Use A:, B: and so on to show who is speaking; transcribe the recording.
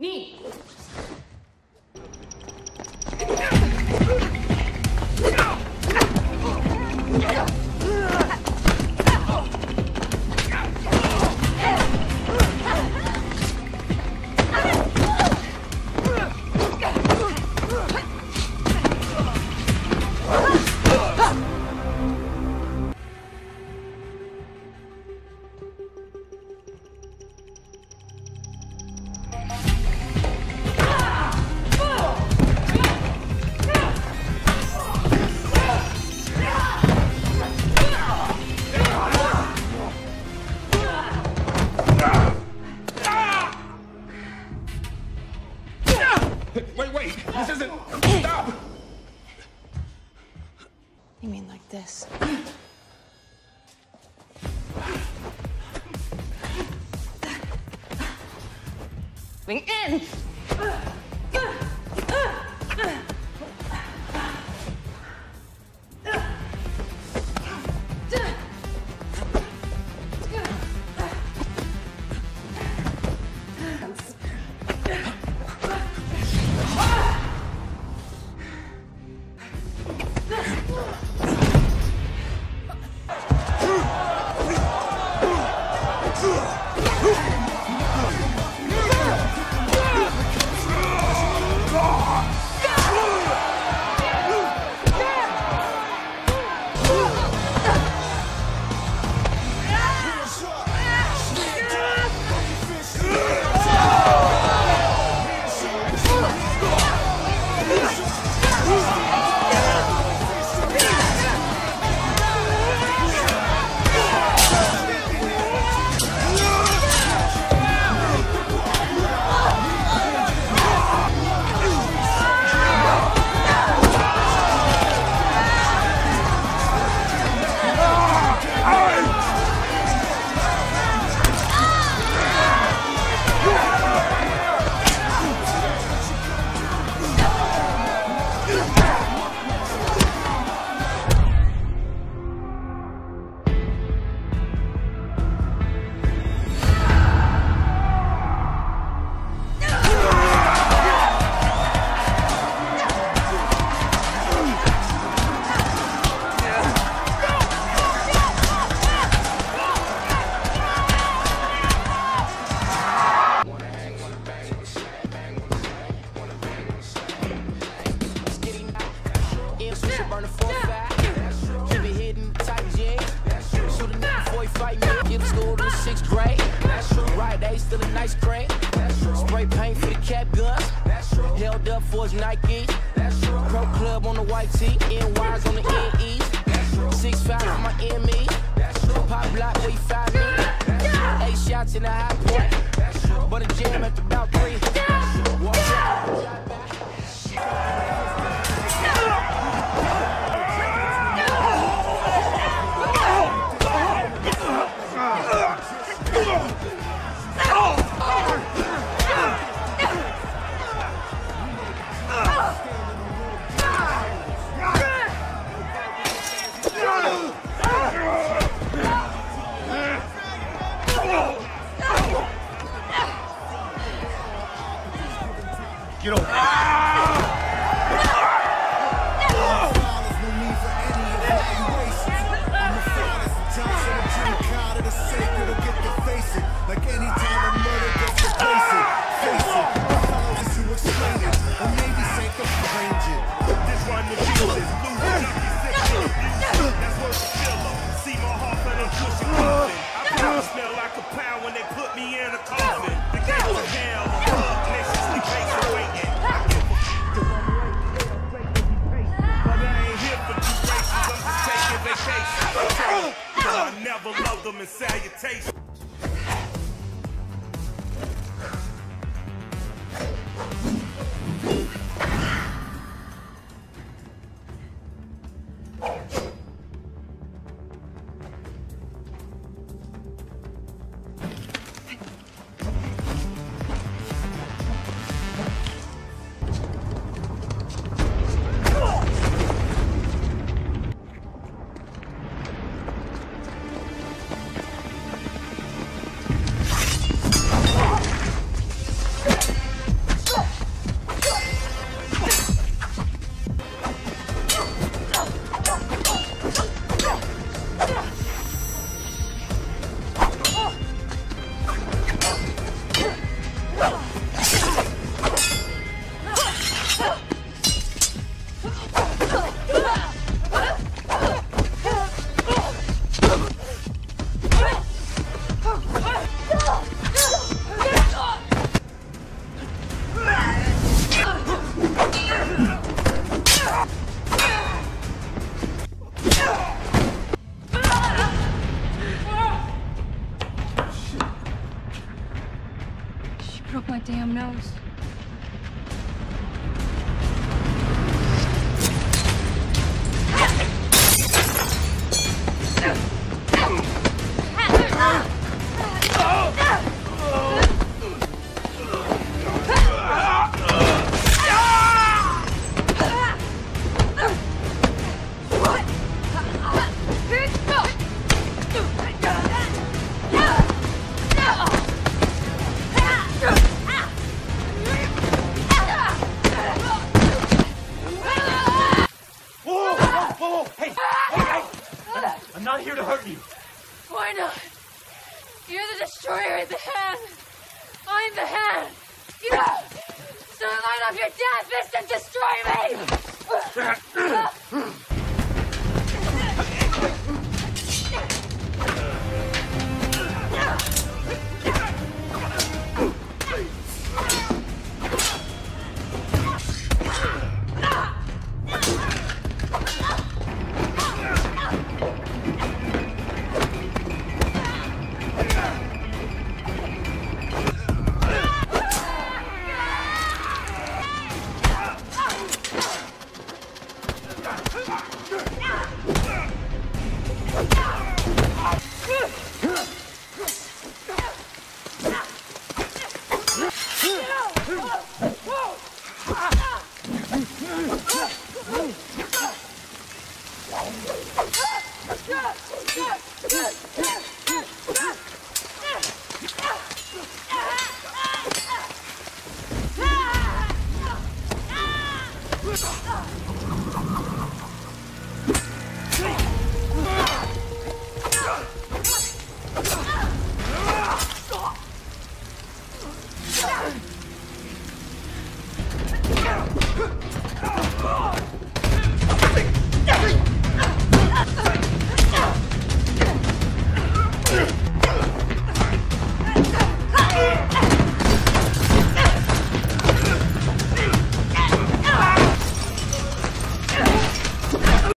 A: 你
B: Wait, wait, this isn't. Stop!
A: You mean like this? Going in!
C: In nice crate. Spray paint for the cap guns. Held up for his Nike. Pro club on the white tee. NYs on the NEs. Six five for my ME. Pop block where you find me. Eight shots in the high point. But a jam at about three. Walk out.
D: Salutation.
E: Not here to hurt you.
F: Why not? You're the destroyer of the hand. I'm the hand. Yeah. So light up your death fist and destroy me.